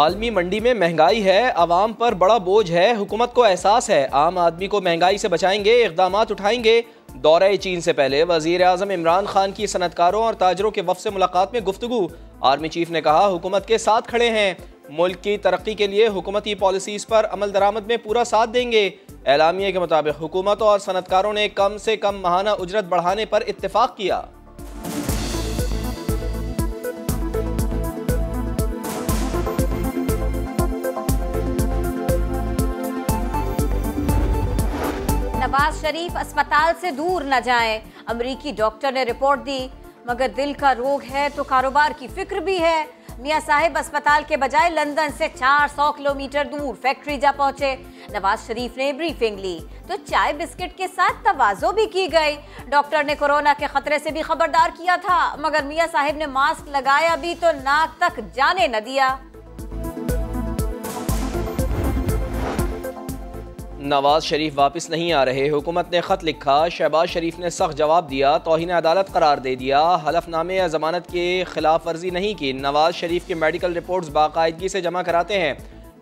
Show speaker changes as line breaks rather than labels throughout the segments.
आलमी मंडी में महँगाई है, आवाम पर बड़ा बोझ है, हुकूमत को एहसास है। आम आदमी को महँगाई से बचाएँगे इकदाम उठाएँगे। दौरे चीन से पहले वज़ीर अजम इमरान खान की सनतकारों और ताजरों के वफ से मुलाकात में गुफ्तु आर्मी चीफ ने कहा, हुकूमत के साथ खड़े हैं। मुल्क की तरक्की के लिए हुकूमती पॉलिसीज़ पर अमल दरामद में पूरा साथ देंगे। एलामिया के मुताबिक, हुकूमत और सनतकारों ने कम से कम माहाना उजरत बढ़ाने पर इतफाक किया।
नवाज़ शरीफ अस्पताल से दूर न जाएँ। अमरीकी डॉक्टर ने रिपोर्ट दी, मगर दिल का रोग है तो कारोबार की फ़िक्र भी है। मियाँ साहिब अस्पताल के बजाय लंदन से 400 किलोमीटर दूर फैक्ट्री जा पहुँचे। नवाज़ शरीफ ने ब्रीफिंग ली तो चाय बिस्किट के साथ तवाजो भी की गई। डॉक्टर ने कोरोना के खतरे से भी खबरदार किया था, मगर मियाँ साहिब ने मास्क लगाया भी तो नाक तक जाने न दिया।
नवाज़ शरीफ वापस नहीं आ रहे। हुकूमत ने ख़त लिखा, शहबाज शरीफ ने सख्त जवाब दिया, तोहन अदालत करार दे दिया। हलफनामे या जमानत के खिलाफ वर्जी नहीं की। नवाज़ शरीफ के मेडिकल रिपोर्ट्स बाकायदगी से जमा कराते हैं।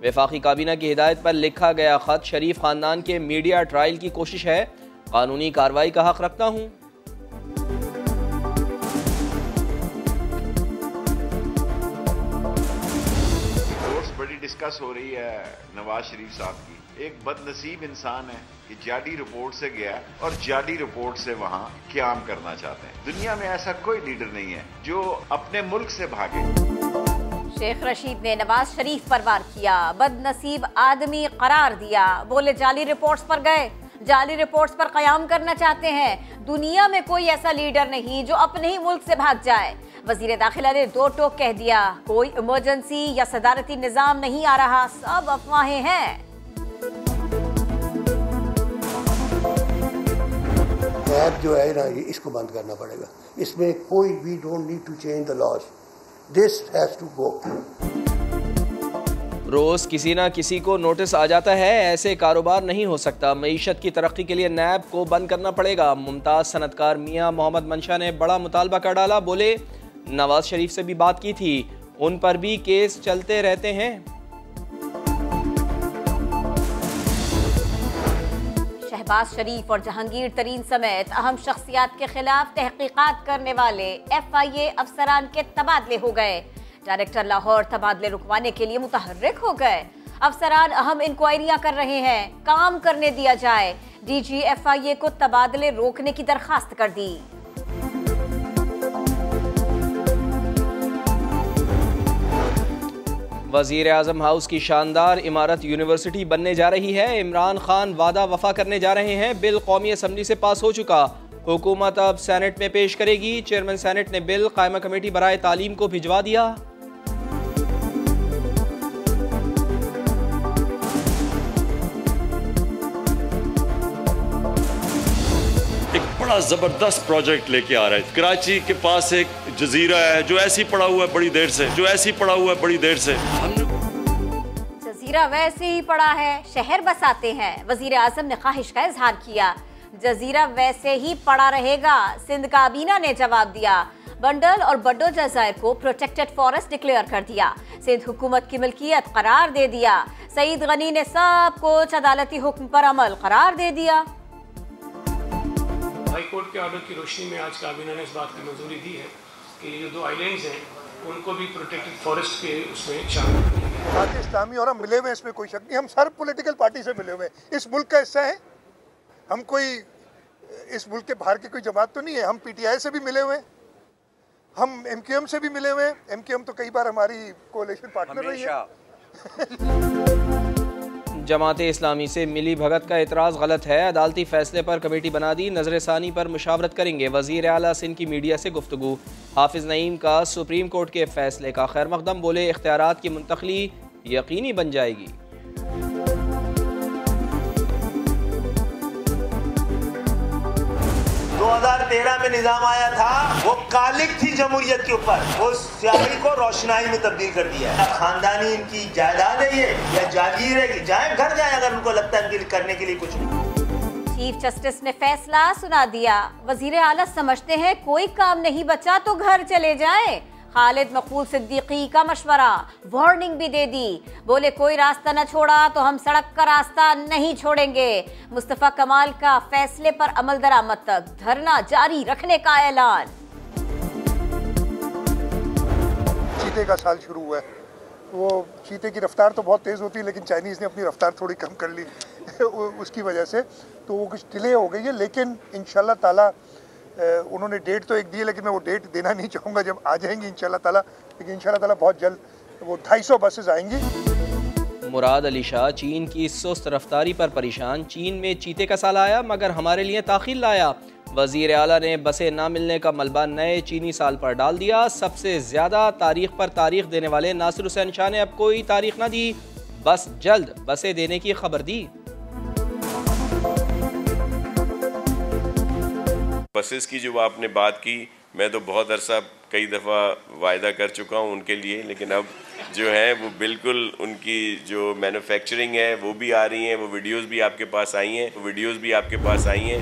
वफाकी काबीना की हिदायत पर लिखा गया ख़त शरीफ ख़ानदान के मीडिया ट्रायल की कोशिश है। कानूनी कार्रवाई का हक रखता हूँ।
डिस्कस हो रही है नवाज़ शरीफ साहब की। एक बदनसीब इंसान है कि जाडी रिपोर्ट से गया और जाडी रिपोर्ट से वहाँ क्याम करना चाहते हैं। दुनिया में ऐसा कोई लीडर नहीं है जो अपने मुल्क से भागे।
शेख रशीद ने नवाज़ शरीफ पर वार किया, बदनसीब आदमी करार दिया। बोले, जाली रिपोर्ट्स पर गए, जाली रिपोर्ट्स पर कयाम करना चाहते हैं। दुनिया में कोई ऐसा लीडर नहीं जो अपने ही मुल्क से भाग जाए। वज़ीर दाखिला ने दो टोक कह दिया, कोई इमरजेंसी या सदारती निज़ाम नहीं आ रहा, सब अफवाहें हैं।
ऐप जो है ना इसको बंद करना पड़ेगा। इसमें कोई we don't need to change the laws this has to go
रोज किसी ना किसी को नोटिस आ जाता है, ऐसे कारोबार नहीं हो सकता। मीशत की तरक्की के लिए नैब को बंद करना पड़ेगा। मुमताज़ सनतकार मियाँ मोहम्मद मंशा ने बड़ा मुतालबा कर डाला। बोले, नवाज़ शरीफ से भी बात की थी। उन पर भी केस चलते रहते हैं।
शहबाज शरीफ और जहांगीर तरीन समेत अहम शख्सियात के खिलाफ तहकीकात करने वाले एफ़ आई ए अफसरान के तबादले हो गए। डायरेक्टर लाहौर तबादले रुकवाने के लिए मुतहरक हो गए। अफसरान अहम इंक्वायरियाँ कर रहे हैं, काम करने दिया जाए। डी जी एफ़ आई ए को तबादले रोकने की दरखास्त कर दी।
वज़ीर अजम हाउस की शानदार इमारत यूनिवर्सिटी बनने जा रही है। इमरान खान वादा वफा करने जा रहे हैं। बिल कौमी असम्बली से पास हो चुका। हुकूमत अब सैनेट में पेश करेगी। चेयरमैन सैनेट ने बिल कायमा कमेटी बरए तालीम को भिजवा दिया।
बड़ा ज़बरदस्त प्रोजेक्ट लेके आ रहा है। कराची के पास एक जजीरा है जो ऐसी पड़ा हुआ है बड़ी देर से जो ऐसी पड़ा हुआ है बड़ी देर से।
जजीरा वैसे ही पड़ा है शहर बसाते हैं वज़ीर आज़म ने ख्वाहिश का इजहार किया। जजीरा वैसे ही पड़ा रहेगा सिंध काबीना ने जवाब दिया। बंडल और बड्डो जजायर को प्रोटेक्टेड फॉरेस्ट डिक्लेयर कर दिया। सिंध हुकूमत की मिल्कियत करार दे दिया। सईद गनी ने सब कुछ अदालती हुक्म पर अमल करार दे दिया।
हाईकोर्ट के ऑर्डर की रोशनी में आज काबीना ने इस बात की मंजूरी दी है। कि ये दो आइलैंड्स हैं उनको भी प्रोटेक्टेड फॉरेस्ट के उसमें शामिल
इस्लामी और हम मिले हुए इसमें कोई शक नहीं। हम सर पॉलिटिकल पार्टी से मिले हुए हैं। इस मुल्क का हिस्सा है। हम कोई इस मुल्क के बाहर की कोई जमात तो नहीं है। हम पीटीआई से भी मिले हुए हैं। हम एमक्यूएम से भी मिले हुए हैं। एमक्यूएम तो कई बार हमारी कोलेशन पार्टनर रही है।
जमात इस्लामी से मिली भगत का एतराज़ गलत है। अदालती फैसले पर कमेटी बना दी। नज़र षानी पर मुशावरत करेंगे वज़ीर अला सिंध की मीडिया से गुफ्तु हाफिज नईम का सुप्रीम कोर्ट के फैसले का खैर मकदम बोले इख्तियार की मुंतकली यकीनी बन जाएगी।
2013 में निज़ाम आया था, वो कालिक थी जमहूरियत के ऊपर। वो स्याही को रोशनाई में तब्दील कर दिया है। खानदानी इनकी जायदाद है ये, या जागीर है जाए, घर जाए अगर उनको लगता है करने के लिए कुछ नहीं।
चीफ जस्टिस ने फैसला सुना दिया। वज़ीर आला समझते हैं, कोई काम नहीं बचा तो घर चले जाए। खालिद मकबूल सिद्दीकी का मशवरा। वार्निंग भी दे दी। बोले, कोई रास्ता न छोड़ा तो हम सड़क का रास्ता नहीं छोड़ेंगे। मुस्तफ़ा कमाल का फैसले पर अमल दरामद तक धरना जारी रखने का ऐलान।
चीते का साल शुरू हुआ है। वो चीते की रफ्तार तो बहुत तेज़ होती है, लेकिन चाइनीज़ ने अपनी रफ्तार थोड़ी कम कर ली। उसकी वजह से तो वो कुछ डिले हो गई है, लेकिन इन ताला उन्होंने डेट तो एक दी है, लेकिन मैं वो डेट देना नहीं चाहूँगा जब आ जाएँगी इन ताला। लेकिन इन ताला बहुत जल्द वो ढाई सौ बसेज आएँगी।
मुराद अली शाह, चीन की इस सुस्त रफ्तारी पर परेशान। चीन में चीते का साल आया, मगर हमारे लिए ताखिर लाया। वज़ीर अला ने बसें ना मिलने का मलबा नए चीनी साल पर डाल दिया। सबसे ज़्यादा तारीख पर तारीख देने वाले नासिर हुसैन शाह ने अब कोई तारीख ना दी। बस जल्द बसें देने की खबर दी।
बसेस की जो आपने बात की, मैं तो बहुत अरसा कई दफ़ा वायदा कर चुका हूँ उनके लिए, लेकिन अब जो है वो बिल्कुल उनकी जो मैन्युफैक्चरिंग है, वो भी आ रही हैं, वो वीडियोस भी आपके पास आई हैं वीडियोस भी आपके पास आई हैं।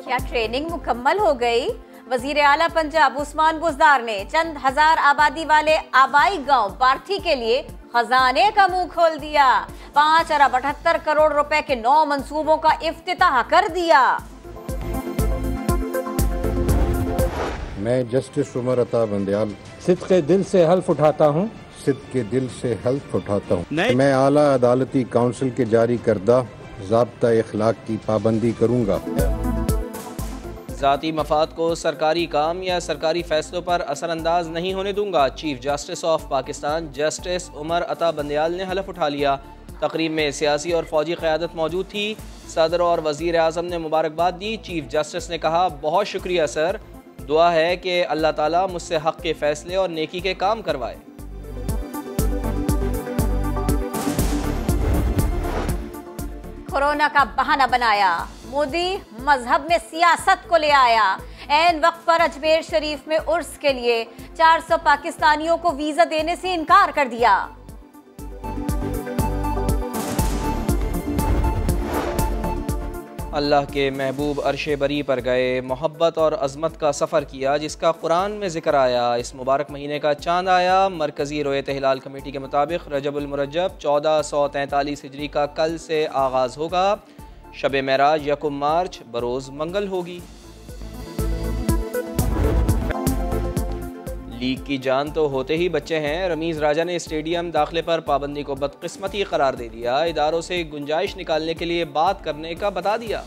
क्या ट्रेनिंग मुकम्मल हो गई? वज़ीर आला पंजाब उस्मान बुजदार ने चंद हज़ार आबादी वाले आबाई गाँव पार्थी के लिए खजाने का मुँह खोल दिया। पाँच अरब अठहत्तर करोड़ रुपए के नौ मंसूबों का इफ्तिताह कर दिया।
मैं जस्टिस उमर अता बंदयाल। सिद्ध के दिल से हल्फ उठाता हूँ। सिद्ध के दिल से हल्फ उठाता हूँ। मैं आला अदालती काउंसिल के जारी करदा जबता इखलाक की पाबंदी करूँगा।
ज़ाती मफाद को सरकारी काम या सरकारी फैसलों पर असरअंदाज नहीं होने दूँगा। Chief justice of Pakistan justice Umar Ata Bandial ने हलफ उठा लिया। तकरीब में सियासी और फौजी क़्यादत मौजूद थी। सदर और वज़ी अजम ने मुबारकबाद दी। चीफ जस्टिस ने कहा बहुत शुक्रिया सर। दुआ है कि अल्लाह ताला मुझसे हक़ के फ़ैसले और नेकी के काम करवाए।
कोरोना का बहाना बनाया, मोदी मज़हब में सियासत को ले आया। एन वक्त पर अजमेर शरीफ में उर्स के लिए 400 पाकिस्तानियों को वीज़ा देने से इनकार कर दिया।
अल्लाह के महबूब अरश बरी पर गए, मोहब्बत और अज़मत का सफ़र किया, जिसका कुरान में ज़िक्र आया। इस मुबारक महीने का चाँद आया, मरकज़ी रोयत हिलाल कमेटी के मुताबिक रजबुलमरजब चौदह सौ तैंतालीस हिजरी का कल से आगाज़ होगा। शब मराज यकुम मार्च बरोज़ मंगल होगी। लीग की जान तो होते ही बच्चे हैं। रमीज़ राजा ने स्टेडियम दाखिले पर पाबंदी को बदकस्मती करार दे दिया। इदारों से गुंजाइश निकालने के लिए बात करने का बता दिया।